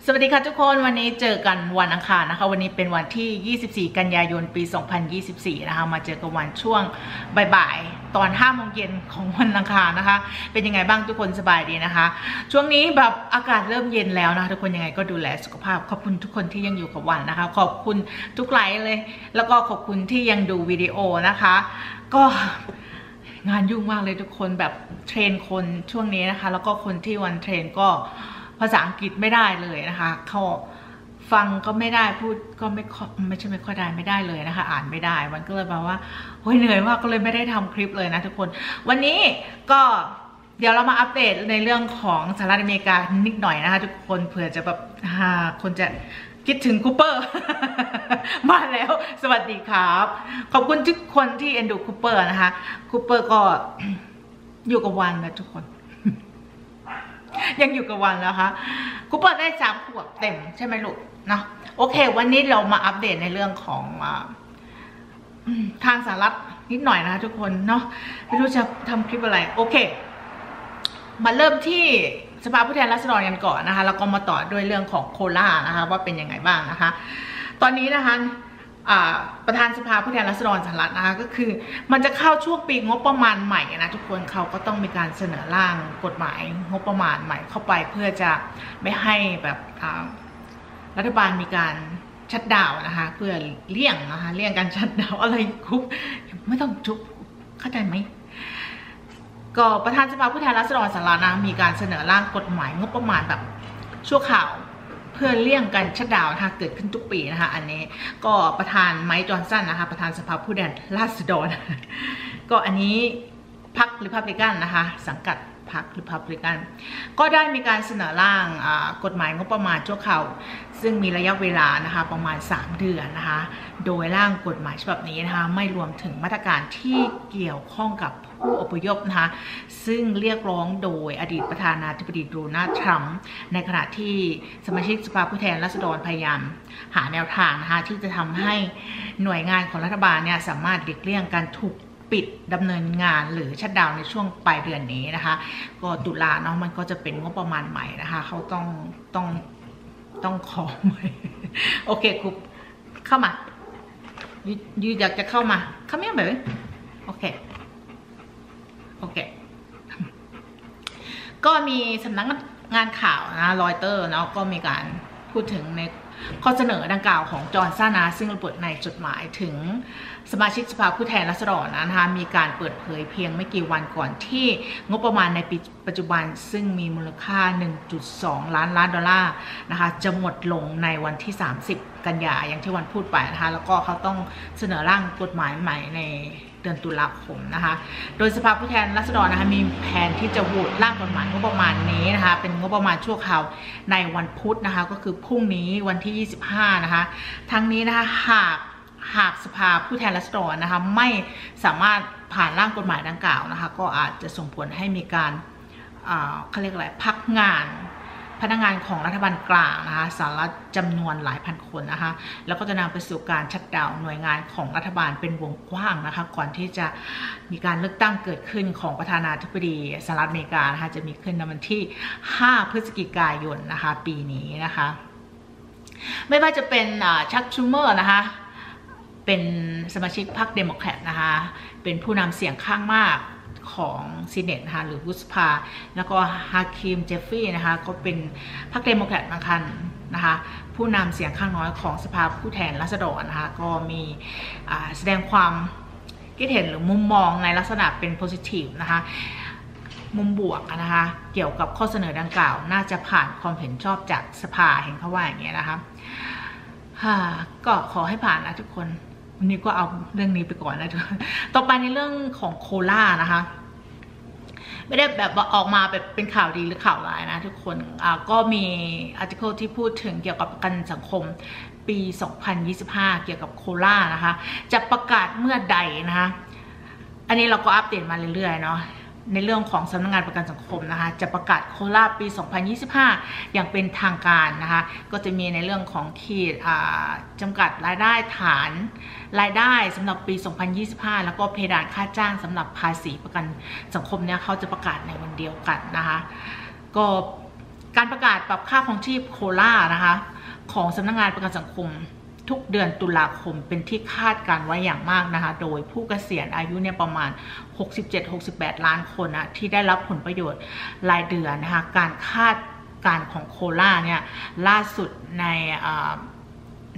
สวัสดีค่ะทุกคนวันนี้เจอกันวันอังคารนะคะ วันนี้เป็นวันที่ 24 กันยายนปี 2024 นะคะ มาเจอกันวันช่วงบ่ายๆตอน5โมงเย็นของวันอังคารนะคะ เป็นยังไงบ้างทุกคนสบายดีนะคะ ช่วงนี้แบบอากาศเริ่มเย็นแล้วนะคะทุกคนยังไงก็ดูแลสุขภาพ ขอบคุณทุกคนที่ยังอยู่กับวันนะคะ ขอบคุณทุกไลค์เลย แล้วก็ขอบคุณที่ยังดูวิดีโอนะคะ ก็งานยุ่งมากเลยทุกคนแบบtrain คนช่วงนี้นะคะ แล้วก็คนที่วัน train ก็ ภาษาอังกฤษไม่ได้เลยนะคะเขาฟังก็ไม่ได้พูดก็ไม่ไม่ใช่ไม่ค่อยได้ไม่ได้เลยนะคะ อ่านไม่ได้วันก็เลยบอกว่าโอ้ยเหนื่อยมากก็เลยไม่ได้ทำคลิปเลยนะทุกคน วันนี้ก็เดี๋ยวเรามาอัปเดตในเรื่องของสหรัฐอเมริกานิดหน่อยนะคะ ทุกคนเผื่อจะแบบคนจะคิดถึงคูเปอร์ มาแล้ว สวัสดีครับ ขอบคุณทุกคนที่เอ็นดูคูเปอร์นะคะคูเปอร์ก็อยู่กับวันนะทุกคน ยังอยู่กับวันนะคะคูเปอร์ได้สามขวบเต็มใช่ไหมลูกเนาะโอเค วันนี้เรามาอัปเดตในเรื่องของทางสหรัฐนิดหน่อยนะคะทุกคนเนาะไม่รู้จะทำคลิปอะไร โอเค มาเริ่มที่สภาผู้แทนราษฎรกันก่อนนะคะ แล้วก็มาต่อด้วยเรื่องของโครานะคะ ว่าเป็นยังไงบ้างนะคะ ตอนนี้นะคะ ประธานสภาผู้แทนราษฎรสหรัฐนะคะก็คือ มันจะเข้าช่วงปีงบประมาณใหม่นะทุกคนเขาก็ต้องมีการเสนอร่างกฎหมายงบประมาณใหม่เข้าไปเพื่อจะไม่ให้แบบรัฐบาลมีการชัดดาวนะคะเพื่อเลี่ยงนะคะเลี่ยงการชัดดาวอะไรคุบไม่ต้องจุบเข้าใจไหมก็ประธานสภาผู้แทนราษฎรสหรัฐนะมีการเสนอร่างกฎหมายงบประมาณแบบชั่วข่าว พื่อเลี่ยงการชัดดาวนะคะเกิดขึ้นทุกปีนะคะ อันนี้ก็ประธานไมค์จอห์นสันนะคะ ประธานสภาผู้แทนราษฎรก็อันนี้พรรคริพับลิกันนะคะ สังกัดพรรคริพับลิกันก็ได้มีการเสนอร่างกฎหมายงบประมาณชั่วคราวซึ่งมีระยะเวลานะคะประมาณ 3 เดือนนะคะ โดยร่างกฎหมายฉบับนี้นะคะไม่รวมถึงมาตรการที่เกี่ยวข้องกับผ ผู้อพยพนะคะซึ่งเรียกร้องโดยอดีตประธานาธิบดีโดนัลด์ทรัมป์ในขณะที่สมาชิกสภาผู้แทนราษฎรพยายาม หาแนวทางนะคะที่จะทำให้หน่วยงานของรัฐบาลเนี่ยสามารถหลีกเลี่ยงการถูกปิดดำเนินงานหรือชัดดาวในช่วงปลายเดือนนี้นะคะ ก็ตุลาเนาะมันก็จะเป็นงบประมาณใหม่นะคะ เขาต้องต้องต้องขอใหม่โอเคครูเข้ามายูอยากจะเข้ามา เข้ามาแบบโอเค โอเค ก็มีสำนักงานข่าวนะรอยเตอร์เนาะก็มีการพูดถึงในข้อเสนอดังกล่าวของจอห์นซานา ซึ่งระบุในจดหมายถึงสมาชิกสภาผู้แทนราษฎรนะคะมีการเปิดเผยเพียงไม่กี่วันก่อนที่งบประมาณในปีปัจจุบันซึ่งมีมูลค่า 1.2 ล้านล้านดอลลาร์นะคะจะหมดลงในวันที่ 30 กันยาอย่างที่วันพูดไปนะคะแล้วก็เขาต้องเสนอร่างกฎหมายใหม่ใน เดือนตุลาคมนะคะ โดยสภาผู้แทนราษฎรนะคะมีแผนที่จะโหวตร่างกฎหมายงบประมาณนี้นะคะ เป็นงบประมาณชั่วคราวในวันพุธนะคะ ก็คือพรุ่งนี้วันที่ 25 นะคะ ทั้งนี้นะคะหากหากสภาผู้แทนราษฎรนะคะไม่สามารถผ่านร่างกฎหมายดังกล่าวนะคะ ก็อาจจะส่งผลให้มีการเขาเรียกอะไรพักงาน พนักงานของรัฐบาลกลางนะคะสหรัฐจำนวนหลายพันคนนะคะแล้วก็จะนำไปสู่การ shutdown หน่วยงานของรัฐบาลเป็นวงกว้างนะคะก่อนที่จะมีการเลือกตั้งเกิดขึ้นของประธานาธิบดีสหรัฐอเมริกานะคะจะมีขึ้นในวันที่ 5 พฤศจิกายนนะคะปีนี้นะคะไม่ว่าจะเป็น Chuck Schumer นะคะเป็นสมาชิกพรรคเดโมแครตนะคะเป็นผู้นำเสียงข้างมาก ของซีเนตนะคะหรือวุสภา แล้วก็ฮาคิมเจฟฟี่นะคะก็เป็นพรรคเดโมแครตนะคะนะคะผู้นำเสียงข้างน้อยของสภาผู้แทนราษฎรนะคะก็มีแสดงความคิดเห็นหรือมุมมองในลักษณะเป็นโพซิทีฟนะคะมุมบวกนะคะเกี่ยวกับข้อเสนอดังกล่าว น่าจะผ่านความเห็นชอบจากสภาเห็นเขาว่าอย่างเงี้ยนะคะก็ขอให้ผ่านนะทุกคนวันนี้ก็เอาเรื่องนี้ไปก่อนนะทุกคนต่อไปในเรื่องของโคล่านะคะ ไม่ได้แบบออกมาแบบเป็นข่าวดีหรือข่าวร้ายนะทุกคนก็มีอาร์ติเคิลที่พูดถึงเกี่ยวกับประกันสังคมปี 2025 เกี่ยวกับโคล่านะคะ จะประกาศเมื่อใดนะคะ อันนี้เราก็อัปเดตมาเรื่อยๆเนาะ ในเรื่องของสำนักงงานประกันสังคมนะคะ จะประกาศโคราปี 2025 อย่างเป็นทางการนะคะ ก็จะมีในเรื่องของขีดจำกัดรายได้ฐานรายได้สำหรับปี 2025 แล้วก็เพดานค่าจ้างสำหรับภาษีประกันสังคมเนี่ยเขาจะประกาศในวันเดียวกันนะคะ ก็การประกาศปรับค่าของชีพโครานะคะ ของสำนักงงานประกันสังคม ทุกเดือนตุลาคมเป็นที่คาดการไว้อย่างมากนะคะ โดยผู้เกษียณอายุเนี่ยประมาณ 67-68 ล้านคนนะที่ได้รับผลประโยชน์รายเดือนนะคะ การคาดการของโคราเนี่ยล่าสุดใน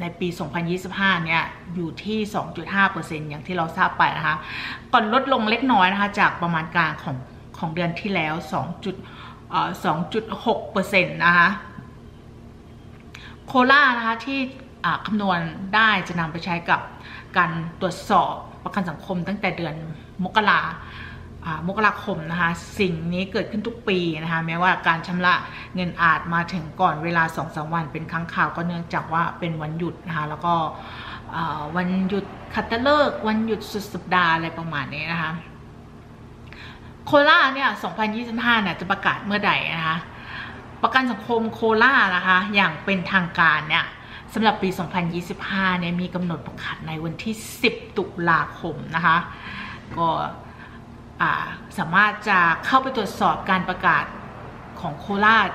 ในปี 2025 เนี่ย อยู่ที่ 2.5%อย่างที่เราทราบไปนะคะ ก่อนลดลงเล็กน้อยนะคะ จากประมาณการของของเดือนที่แล้ว 2.6%นะคะ โครานะคะที่ คำนวณได้จะนำไปใช้กับการตรวจสอบประกันสังคมตั้งแต่เดือนมกรามกราคมนะคะสิ่งนี้เกิดขึ้นทุกปีนะคะแม้ว่าการชำระเงินอาจมาถึงก่อนเวลา2อสวันเป็นครั้งข่าวก็เนื่องจากว่าเป็นวันหยุดนะคะแล้วก็วันหยุดคัตเลิกวันหยุดสุดสัปดาห์อะไรประมาณนี้นะคะโคราเนี่ย 2025 เนี่ยจะประกาศเมื่อใดนะคะประกันสังคมโครานะคะอย่างเป็นทางการเนี่ย สำหรับปี 2025 เนี่ยมีกำหนดประกาศในวันที่ 10 ตุลาคมนะคะ ก็สามารถจะเข้าไปตรวจสอบการประกาศของโคราช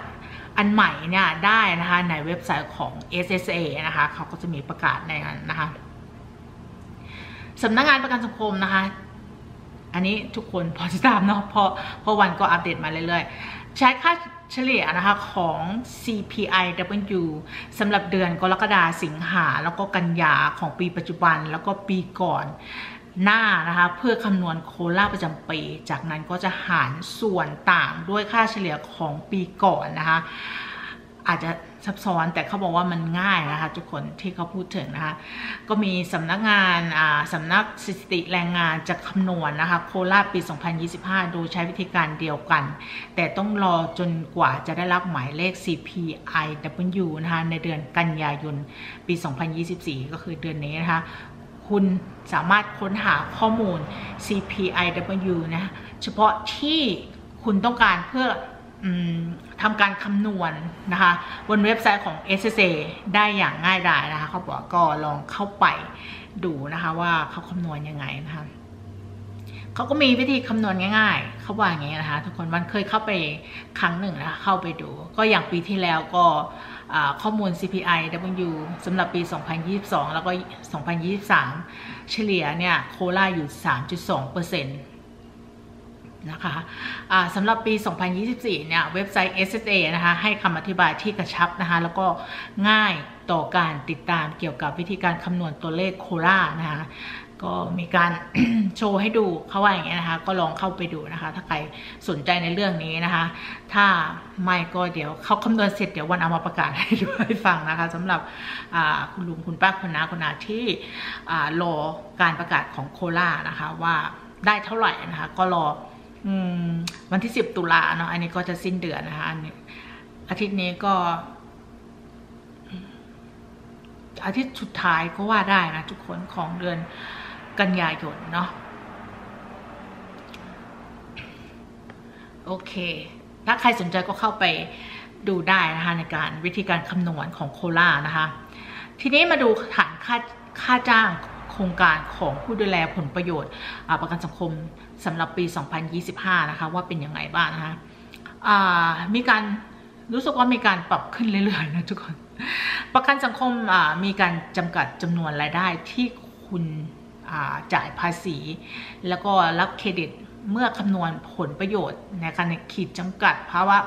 อันใหม่เนี่ยได้นะคะในเว็บไซต์ของ SSA นะคะเขาก็จะมีประกาศในนั้นนะคะสำนักงงานประกันสังคมนะคะ อันนี้ทุกคนพอจะตามเนาะเพราะเพราะวันก็อัปเดตมาเรื่อยๆ ใช้ค่าเฉลี่ยนะคะของ CPIW สำหรับเดือนกรกฎาสิงหา แล้วก็กันยาของปีปัจจุบันแล้วก็ปีก่อนหน้านะคะ เพื่อคำนวณโคล่าประจำปี จากนั้นก็จะหารส่วนต่างด้วยค่าเฉลี่ยของปีก่อนนะคะ อาจจะซับซ้อนแต่เขาบอกว่ามันง่ายนะคะ ทุกคนที่เขาพูดถึงนะคะ ก็มีสำนักงานสำนักสถิติแรงงานจะคำนวณนนะคะ โคราชปี 2025 โดยใช้วิธีการเดียวกัน แต่ต้องรอจนกว่าจะได้รับหมายเลข CPIW นะคะในเดือนกันยายนปี 2024 ก็คือเดือนนี้นะคะ คุณสามารถค้นหาข้อมูล CPIW นะเฉพาะที่คุณต้องการเพื่อ ทำการคำนวณนนะคะ บนเว็บไซต์ของ SSA ได้อย่างง่ายดายนะคะเขาบอกก็ลองเข้าไปดูนะคะว่าเขาคำนวณยังไงนะคะเขาก็มีวิธีคำนวณง่าย ๆ เขาว่าอย่างนี้นะคะ ทุกคนมันเคยเข้าไปครั้งหนึ่งนะะเข้าไปดู ก็อย่างปีที่แล้วก็ข้อมูล CPI W สำหรับปี 2022 แล้วก็ 2023 เฉลี่ยเนี่ยโคลาอยู่ 3.2%น นะคะะสำหรับปี 2024 เนี่ย เว็บไซต์ SSA นะคะ ให้คำอธิบายที่กระชับนะคะ แล้วก็ง่ายต่อการติดตามเกี่ยวกับวิธีการคำนวณตัวเลขโครานะคะ ก็มีการโชว์ให้ดูเขาว่าอย่างเงี้ยนะคะ ก็ลองเข้าไปดูนะคะ ถ้าใครสนใจในเรื่องนี้นะคะ ถ้าไม่ก็เดี๋ยวเขาคำนวณเสร็จเดี๋ยววันเอามาประกาศให้ดูให้ฟังนะคะสำหรับคุณลุงคุณป้าคุณน้าคุณนาที่รอการประกาศของโครานะคะว่าได้เท่าไหร่นะคะ ก็รอ วันที่สิบตุลาเนาะอันนี้ก็จะสิ้นเดือนนะคะอันนี้อาทิตย์นี้ก็ อาทิตย์สุดท้ายก็ว่าได้นะทุกคนของเดือนกันยายนเนาะโอเค ถ้าใครสนใจก็เข้าไปดูได้นะคะในการวิธีการคำนวณของโคล่านะคะ ทีนี้มาดูฐานค่าค่าจ้าง ครงการของผู้ดูแลผลประโยชน์ประกันสังคมสำหรับปี 2025 นะคะ ว่าเป็นยังไงบ้างนะคะมีการรู้สึกว่ามีการปรับขึ้นเรื่อยๆนะทุกคน ประกันสังคมมีการจำกัดจำนวนรายได้ที่คุณจ่ายภาษี แล้วก็รับเครดิตเมื่อคำนวณผลประโยชน์ในการขีดจำกัดภาวะ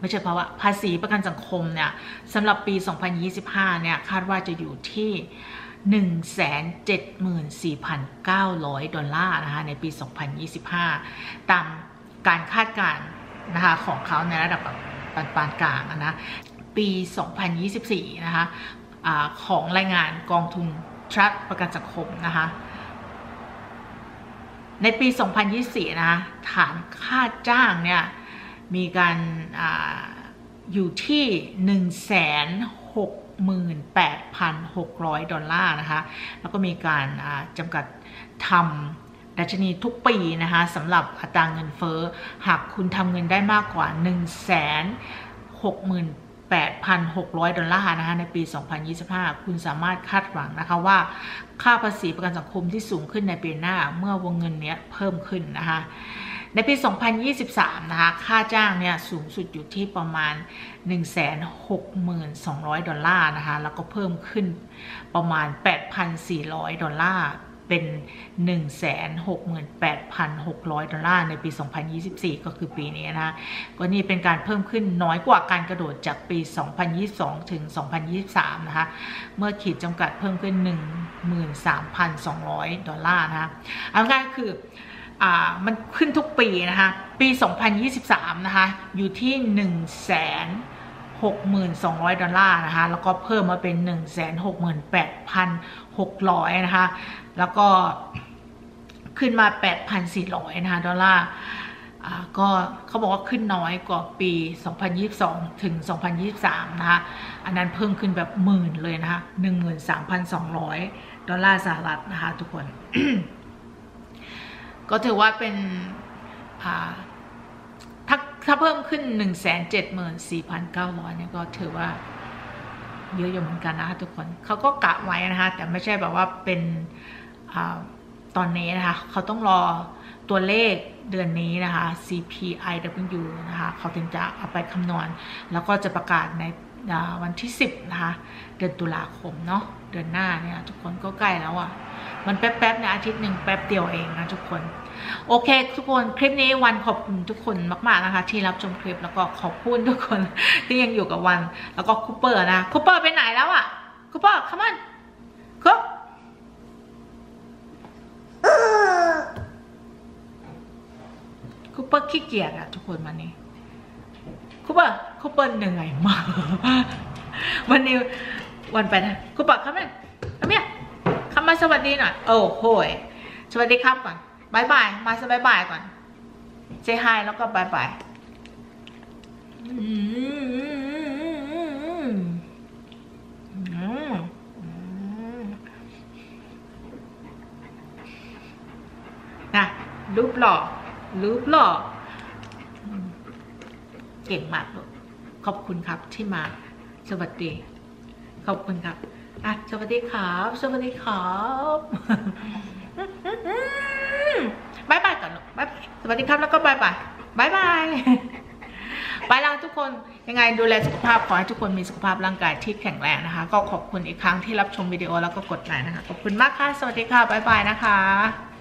ไม่ใช่ภาวะภาษีประกันสังคมเนี่ยสำหรับปี 2025 เนี่ยคาดว่าจะอยู่ที่ 174,900 ดอลลาร์นะคะในปี 2025 ตามการคาดการณ์นะคะของเขาในระดับปานปานกลางนะปี 2024 นะคะอะของรายงานกองทุนทรัสประกันสังคมนะคะในปี 2024นะฐานค่าจ้างเนี่ยมีการออยู่ที่ 68,600 ดอลลาร์นะคะ แล้วก็มีการจำกัดทำดัชนีทุกปีนะคะสำหรับอัตราเงินเฟ้อ หากคุณทำเงินได้มากกว่า 1 6 0 0 0 8,600 ดอลลาร์นะคะในปี 2025 คุณสามารถคาดหวังนะคะว่า ค่าภาษีประกันสังคมที่สูงขึ้นในปีหน้า เมื่อวงเงินนี้เพิ่มขึ้นนะคะ ในปี 2023 นะคะ ค่าจ้างเนี่ยสูงสุดอยู่ที่ประมาณ 162,200 ดอลลาร์นะคะ แล้วก็เพิ่มขึ้นประมาณ 8,400 ดอลลาร์เป็น 168,600 ดอลลาร์ในปี 2024 ก็คือปีนี้นะคะก็นี่เป็นการเพิ่มขึ้นน้อยกว่าการกระโดดจากปี 2022 ถึง 2023 นะคะ เมื่อขีดจำกัดเพิ่มขึ้น 13,200 ดอลลาร์นะคะเอาง่ายคือ มันขึ้นทุกปีนะคะ ปี 2023 นะคะ อยู่ที่ 1 6 2 0 0 ดอลลาร์นะคะ แล้วก็เพิ่มมาเป็น 168,600 นะคะ แล้วก็ขึ้นมา 8,400 นะคะ ดอลลาร์ก็เขาบอกว่าขึ้นน้อยกว่าปี 2022 ถึง 2023 นะคะ อันนั้นเพิ่มขึ้นแบบหมื่นเลยนะคะ 13,200 ดอลลาร์สหรัฐนะคะทุกคน ก็ถือว่าเป็นถ้าถ้าเพิ่มขึ้น 1 7 4 9 0 0เนี่ยก็ถือว่าเยอะอยู่เหมือนกันนะคะทุกคนเขาก็กะไว้นะคะแต่ไม่ใช่แบบว่าเป็นอตอนนี้นะคะเขาต้องรอตัวเลขเดือนนี้นะคะ CPIW นะคะเขาถึงจะเอาไปคำนวณ แล้วก็จะประกาศใน วันที่ 10 นะคะ เดือนตุลาคมเนาะเดือนหน้าเนี่ยทุกคนก็ใกล้แล้วอะ่ะ มันแป๊บๆเนี่ยอาทิตย์หนึ่งแป๊บเดียวเองนะทุกคน โอเค ทุกคนคลิปนี้วันขอบคุณทุกคนมากๆนะคะ ที่รับชมคลิปแล้วก็ขอบคุณทุกคนที่ยังอยู่กับวัน แล้วก็คูเปอร์นะคูเปอร์ไปไหนแล้วอะคูเปอร์ come on คุปคูเปอร์ขี้เกียจอะทุกคนวันนี้ คูเปอร์คูเปอร์เหนื่อยมากวันนี้วันไปนะคูเปอร์ come on come here come มาสวัสดีหน่อยโอ้โหยสวัสดีครับก่อน bye bye มา say bye bye ก่อน say hi แล้วก็ bye bye นะรูปหล่อรูปหล่อ เก่งมากลูกขอบคุณครับที่มา สวัสดี ขอบคุณครับอะสวัสดีครับสวัสดีครับ bye bye ก่อนลูก bye สวัสดีครับแล้วก็ bye bye bye bye ไปแล้วทุกคนยังไงดูแลสุขภาพขอให้ทุกคนมีสุขภาพร่างกายที่แข็งแรงนะคะ ก็ขอบคุณอีกครั้งที่รับชมวิดีโอแล้วก็กดไลค์นะคะ ขอบคุณมากค่ะ สวัสดีค่ะ bye bye นะคะ